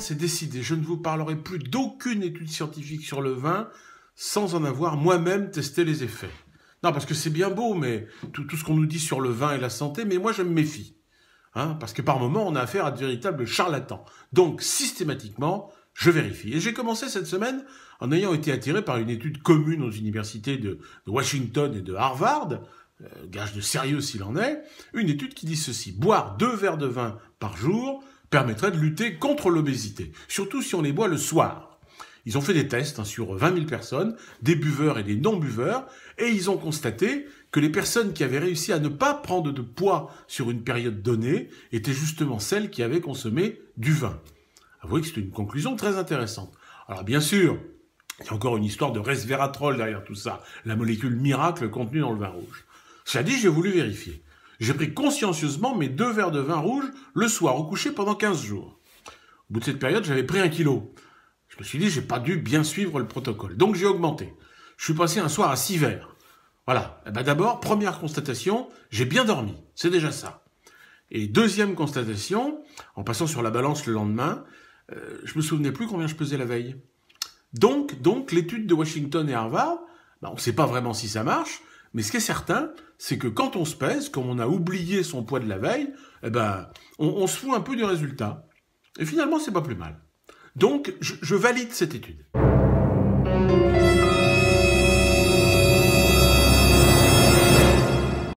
c'est décidé. Je ne vous parlerai plus d'aucune étude scientifique sur le vin sans en avoir moi-même testé les effets. Non, parce que c'est bien beau, mais tout, ce qu'on nous dit sur le vin et la santé, mais moi je me méfie. Hein, parce que par moment, on a affaire à de véritables charlatans. Donc, systématiquement, je vérifie. Et j'ai commencé cette semaine en ayant été attiré par une étude commune aux universités de, Washington et de Harvard, euh, gage de sérieux s'il en est, une étude qui dit ceci. Boire deux verres de vin par jour permettrait de lutter contre l'obésité, surtout si on les boit le soir. Ils ont fait des tests hein, sur 20 000 personnes, des buveurs et des non-buveurs, et ils ont constaté que les personnes qui avaient réussi à ne pas prendre de poids sur une période donnée étaient justement celles qui avaient consommé du vin. Avouez que c'est une conclusion très intéressante. Alors bien sûr, il y a encore une histoire de resveratrol derrière tout ça, la molécule miracle contenue dans le vin rouge. Cela dit, j'ai voulu vérifier. J'ai pris consciencieusement mes deux verres de vin rouge le soir au coucher pendant 15 jours. Au bout de cette période, j'avais pris un kilo. Je me suis dit, j'ai pas dû bien suivre le protocole. Donc j'ai augmenté. Je suis passé un soir à 6 verres. Voilà. Eh ben D'abord, première constatation, j'ai bien dormi. C'est déjà ça. Et deuxième constatation, en passant sur la balance le lendemain, euh, je me souvenais plus combien je pesais la veille. Donc, donc l'étude de Washington et Harvard, ben, on ne sait pas vraiment si ça marche, mais ce qui est certain, c'est que quand on se pèse, comme on a oublié son poids de la veille, eh ben, on, se fout un peu du résultat. Et finalement, c'est pas plus mal. Donc, je, valide cette étude.